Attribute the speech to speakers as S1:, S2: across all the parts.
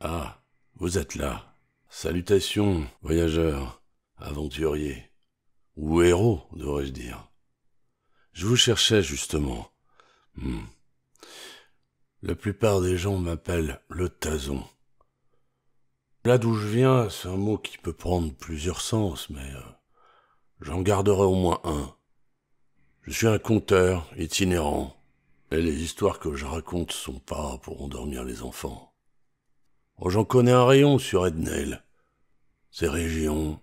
S1: Ah, vous êtes là. Salutations, voyageurs, aventuriers, ou héros, devrais-je dire. Je vous cherchais justement. Hmm. La plupart des gens m'appellent le Tazon. Là d'où je viens, c'est un mot qui peut prendre plusieurs sens, mais euh, j'en garderai au moins un. Je suis un conteur itinérant, et les histoires que je raconte sont pas pour endormir les enfants. Oh, j'en connais un rayon sur Ednel, ces régions,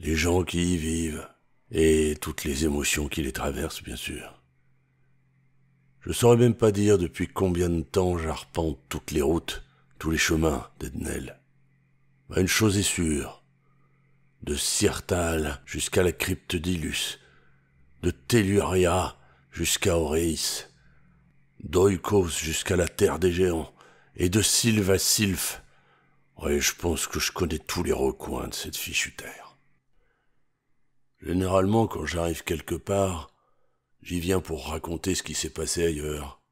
S1: les gens qui y vivent, et toutes les émotions qui les traversent, bien sûr. Je saurais même pas dire depuis combien de temps j'arpente toutes les routes, tous les chemins d'Ednel. Une chose est sûre. De Sirtal jusqu'à la crypte d'Ilus, de Telluria jusqu'à Auréis, d'Oikos jusqu'à la terre des géants, et de Sylve à Sylph. Ouais, je pense que je connais tous les recoins de cette fichue terre. Généralement, quand j'arrive quelque part, j'y viens pour raconter ce qui s'est passé ailleurs.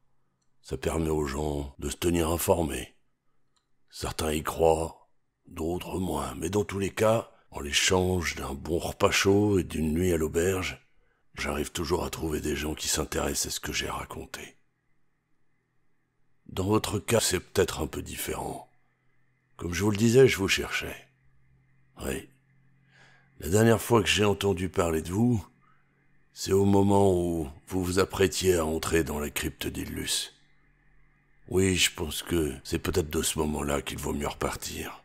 S1: Ça permet aux gens de se tenir informés. Certains y croient, d'autres moins, mais dans tous les cas, en l'échange d'un bon repas chaud et d'une nuit à l'auberge, j'arrive toujours à trouver des gens qui s'intéressent à ce que j'ai raconté. Dans votre cas, c'est peut-être un peu différent. Comme je vous le disais, je vous cherchais. Oui. La dernière fois que j'ai entendu parler de vous, c'est au moment où vous vous apprêtiez à entrer dans la crypte d'Illus. Oui, je pense que c'est peut-être de ce moment-là qu'il vaut mieux repartir.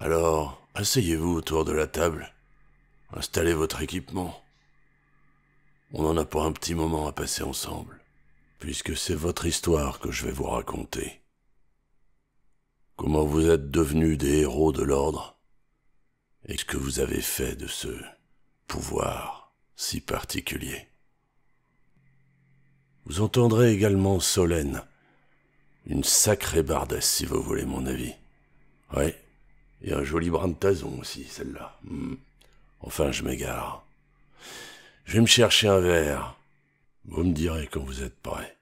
S1: Alors, asseyez-vous autour de la table, installez votre équipement. On en a pour un petit moment à passer ensemble, puisque c'est votre histoire que je vais vous raconter. Comment vous êtes devenus des héros de l'ordre? Et ce que vous avez fait de ce pouvoir si particulier? Vous entendrez également Solène, une sacrée bardesse si vous voulez mon avis. Ouais, et un joli brin de tazon aussi, celle-là. Hmm. Enfin, je m'égare. Je vais me chercher un verre. Vous me direz quand vous êtes prêt.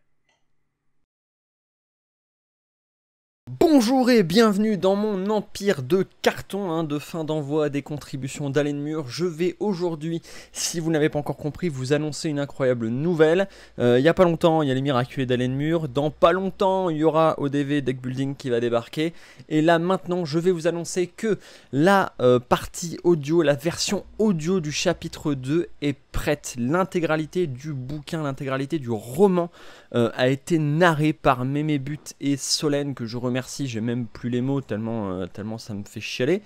S2: Bonjour et bienvenue dans mon empire de carton hein, de fin d'envoi des contributions d'Alain Mur. Je vais aujourd'hui, si vous n'avez pas encore compris, vous annoncer une incroyable nouvelle. Euh, il n'y a pas longtemps, il y a les miraculés d'Alain Mur. Dans pas longtemps, il y aura ODV Deck Building qui va débarquer. Et là maintenant, je vais vous annoncer que la euh, partie audio, la version audio du chapitre 2 est prête. L'intégralité du bouquin, l'intégralité du roman euh, a été narrée par Mémé But et Solène que je remercie merci, j'ai même plus les mots tellement, euh, tellement ça me fait chialer.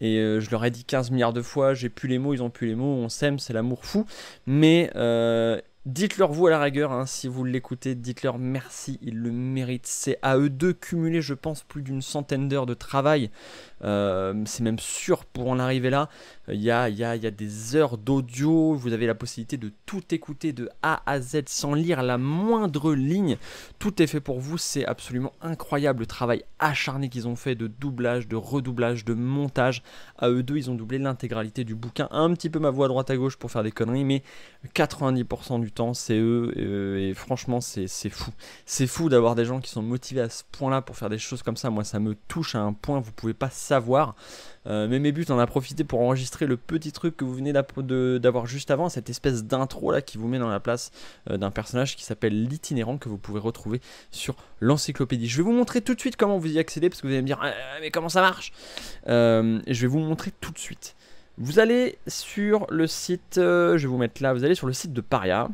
S2: Et euh, je leur ai dit 15 milliards de fois, j'ai plus les mots, ils ont plus les mots, on s'aime, c'est l'amour fou. Mais euh, Dites-leur vous à la rigueur, hein, si vous l'écoutez, dites-leur merci, ils le méritent. C'est à eux deux cumuler, je pense, plus d'une centaine d'heures de travail. Euh, c'est même sûr pour en arriver là. Il y a, y, y a, des heures d'audio, vous avez la possibilité de tout écouter de A à Z sans lire la moindre ligne. Tout est fait pour vous, c'est absolument incroyable le travail acharné qu'ils ont fait de doublage, de redoublage, de montage. À eux deux, ils ont doublé l'intégralité du bouquin. Un petit peu ma voix à droite à gauche pour faire des conneries, mais 90% du c'est eux, euh, et, franchement, c'est fou. C'est fou d'avoir des gens qui sont motivés à ce point-là pour faire des choses comme ça. Moi, ça me touche à un point, vous pouvez pas savoir. Euh, mais mes buts en a profité pour enregistrer le petit truc que vous venez d'avoir juste avant, cette espèce d'intro là qui vous met dans la place euh, d'un personnage qui s'appelle l'itinérant que vous pouvez retrouver sur l'encyclopédie. Je vais vous montrer tout de suite comment vous y accédez parce que vous allez me dire mais comment ça marche? Je vais vous montrer tout de suite. Vous allez sur le site, je vais vous mettre là, vous allez sur le site de Paria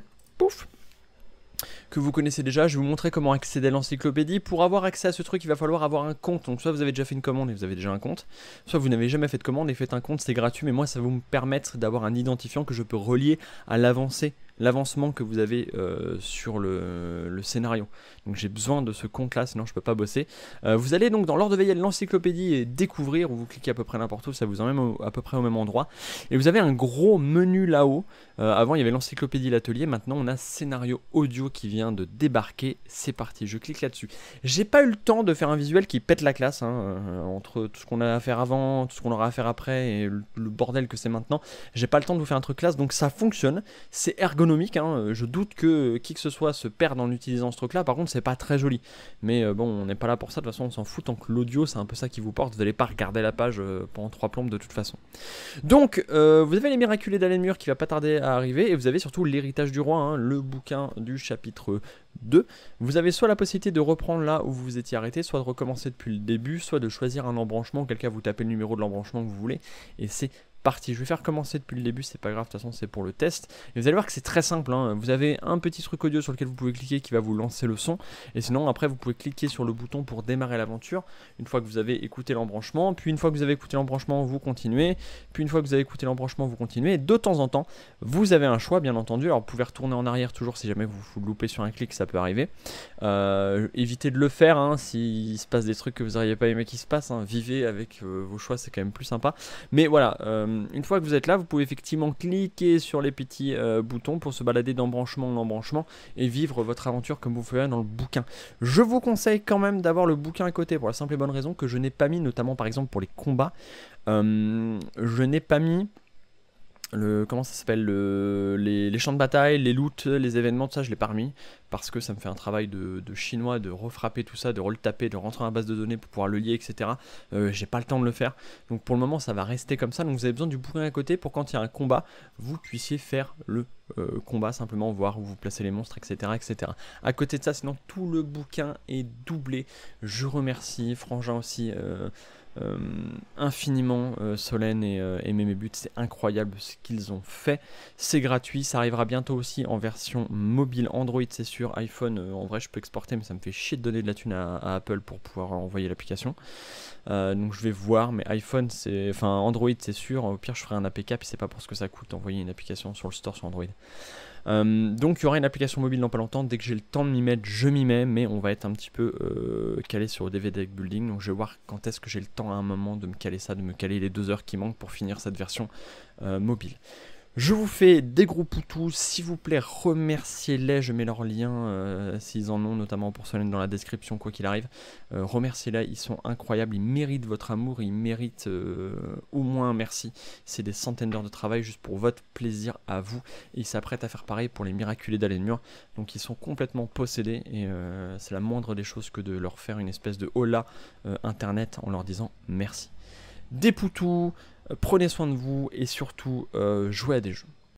S2: que vous connaissez déjà, je vais vous montrer comment accéder à l'encyclopédie. Pour avoir accès à ce truc, il va falloir avoir un compte. Donc soit vous avez déjà fait une commande et vous avez déjà un compte, soit vous n'avez jamais fait de commande et faites un compte, c'est gratuit, mais moi ça va me permettre d'avoir un identifiant que je peux relier à l'avancée l'avancement que vous avez euh, sur le, scénario. Donc j'ai besoin de ce compte-là, sinon je peux pas bosser. Euh, vous allez donc dans l'ordre de veille l'encyclopédie et découvrir, vous cliquez à peu près n'importe où, ça vous emmène à peu près au même endroit. Et vous avez un gros menu là-haut. Euh, avant il y avait l'encyclopédie l'atelier, maintenant on a scénario audio qui vient de débarquer. C'est parti, je clique là-dessus. J'ai pas eu le temps de faire un visuel qui pète la classe, hein, entre tout ce qu'on a à faire avant, tout ce qu'on aura à faire après et le, bordel que c'est maintenant. J'ai pas le temps de vous faire un truc classe, donc ça fonctionne, c'est ergonomique hein. Je doute que qui que ce soit se perde en utilisant ce truc-là. Par contre, c'est pas très joli. Mais euh, bon, on n'est pas là pour ça. De toute façon, on s'en fout. Tant que l'audio, c'est un peu ça qui vous porte. Vous n'allez pas regarder la page euh, pendant trois plombes de toute façon. Donc, euh, vous avez les miraculés d'Alain Mur qui va pas tarder à arriver. Et vous avez surtout l'héritage du roi, hein, le bouquin du chapitre 2. Vous avez soit la possibilité de reprendre là où vous vous étiez arrêté, soit de recommencer depuis le début, soit de choisir un embranchement, cas vous tapez le numéro de l'embranchement que vous voulez, et c'est parti. Je vais faire commencer depuis le début, c'est pas grave, de toute façon c'est pour le test. Et vous allez voir que c'est très simple, hein. vous avez un petit truc audio sur lequel vous pouvez cliquer qui va vous lancer le son, et sinon après vous pouvez cliquer sur le bouton pour démarrer l'aventure, une fois que vous avez écouté l'embranchement, puis une fois que vous avez écouté l'embranchement, vous continuez, puis une fois que vous avez écouté l'embranchement, vous continuez, de temps en temps, vous avez un choix bien entendu, alors vous pouvez retourner en arrière toujours si jamais vous vous loupez sur un clic, ça peut arriver. Euh, évitez de le faire hein, s'il se passe des trucs que vous n'auriez pas aimé qui se passent, hein. vivez avec euh, vos choix, c'est quand même plus sympa. Mais voilà, euh, une fois que vous êtes là, vous pouvez effectivement cliquer sur les petits euh, boutons pour se balader d'embranchement en embranchement et vivre votre aventure comme vous ferez dans le bouquin. Je vous conseille quand même d'avoir le bouquin à côté pour la simple et bonne raison que je n'ai pas mis, notamment par exemple pour les combats, euh, je n'ai pas mis comment ça s'appelle le, les, champs de bataille, les loots, les événements, tout ça je l'ai pas remis parce que ça me fait un travail de, de chinois de refrapper tout ça, de retaper, de rentrer dans la base de données pour pouvoir le lier, etc. Euh, J'ai pas le temps de le faire, donc pour le moment ça va rester comme ça. Donc vous avez besoin du bouquin à côté pour quand il y a un combat, vous puissiez faire le euh, combat simplement, voir où vous placez les monstres, etc., etc. À côté de ça, sinon tout le bouquin est doublé. Je remercie Frangin aussi. Euh, euh, infiniment euh, et, euh, et. C'est incroyable ce qu'ils ont fait. C'est gratuit. Ça arrivera bientôt aussi en version mobile Android, c'est sûr. iPhone, euh, en vrai, je peux exporter, mais ça me fait chier de donner de la thune à, à Apple pour pouvoir envoyer l'application. Euh, donc je vais voir, mais iPhone, c'est, enfin Android, c'est sûr. Au pire, je ferai un APK, puis c'est pas pour ce que ça coûte d'envoyer une application sur le store sur Android. Euh, donc il y aura une application mobile dans pas longtemps. Dès que j'ai le temps de m'y mettre, je m'y mets, mais on va être un petit peu euh, calé sur DVD Deck Building. Donc je vais voir quand est-ce que j'ai le temps à un moment de me caler ça, de me caler les deux heures qui manquent pour finir cette version euh, mobile. Je vous fais des gros poutous, s'il vous plaît, remerciez-les, je mets leurs liens euh, s'ils en ont, notamment pour Solène dans la description, quoi qu'il arrive. Euh, remerciez-les, ils sont incroyables, ils méritent votre amour, ils méritent euh, au moins un merci. C'est des centaines d'heures de travail juste pour votre plaisir à vous, et ils s'apprêtent à faire pareil pour les miraculés d'Alenmur, donc ils sont complètement possédés, et c'est la moindre des choses que de leur faire une espèce de hola internet en leur disant merci. Des poutous, euh, prenez soin de vous, et surtout, euh, jouez à des jeux.